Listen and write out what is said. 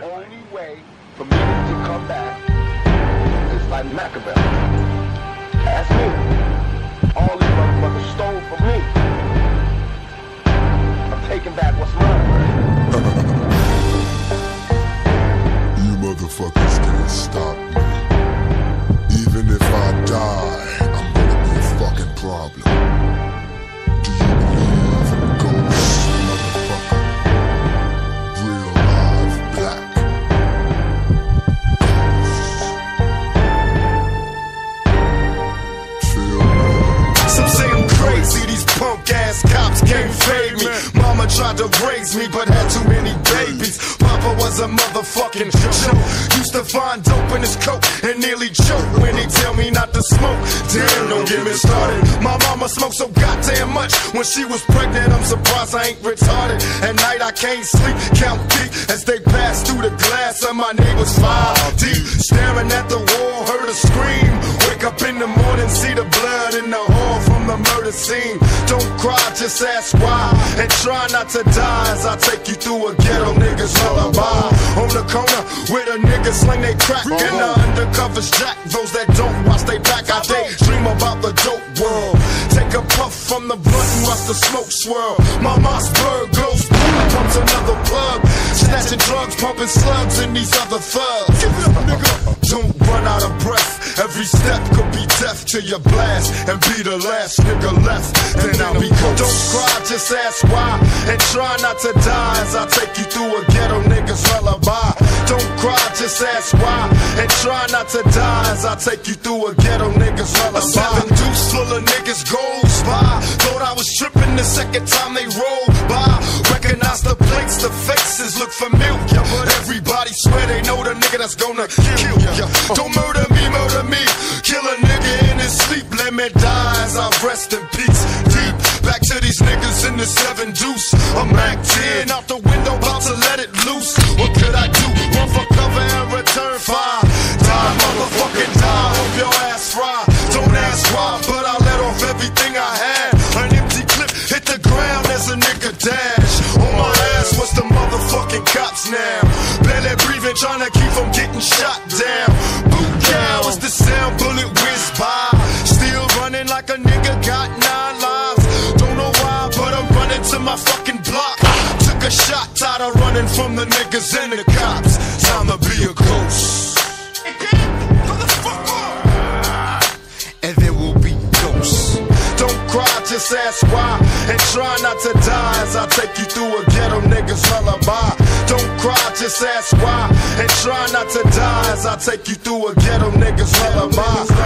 Only way for me to come back is like Machiavelli. That's me. All these motherfuckers stole from me. I'm taking back what's mine. You motherfuckers can't stop I'm these punk ass cops can't fade me. Mama tried to raise me, but had too many babies. Papa was a motherfucking joke. Used to find dope in his coat and nearly choke when he tell me not to smoke. Damn, don't get me started. My mama smoked so goddamn much when she was pregnant. I'm surprised I ain't retarded. At night I can't sleep, count deep as they pass through the glass of my neighbor's five deep. Staring at the wall, heard a scream. Up in the morning, see the blood in the hall from the murder scene. Don't cry, just ask why. And try not to die as I take you through a ghetto nigga's lullaby. On the corner where the niggas sling they crack and the undercovers jack. Those that don't watch they back, I dream about the dope world. Take a puff from the blunt and watch the smoke swirl. My Mossberg goes boom, comes another plug. Snatching drugs, pumping slugs and these other thugs. Give it up, nigga. Don't run out of breath. Every step could be death to your blast and be the last nigga left. Then I'll be ghost. Don't cry, just ask why. And try not to die as I take you through a ghetto nigga's lullaby. Don't cry, just ask why. And try not to die as I take you through a ghetto nigga's lullaby. A seven deuce full of niggas goes by. Thought I was tripping the second time they rolled by. Recognize the plates, the faces look familiar. But swear they know the nigga that's gonna kill ya. Don't murder me, murder me. Kill a nigga in his sleep. Let me die as I rest in peace. Deep back to these niggas in the seven deuce. I'm Mac 10 out the window, about to trying to keep from getting shot down. Boot cow is the sound, bullet whiz by. Still running like a nigga got nine lives. Don't know why, but I'm running to my fucking block. Took a shot, tired of running from the niggas and the cops. Time to be a ghost. And there will be ghosts. Don't cry, just ask why. And try not to die as I take you through a ghetto nigga's lullaby. Cry, just ask why. And try not to die as I take you through a ghetto nigga's lullaby.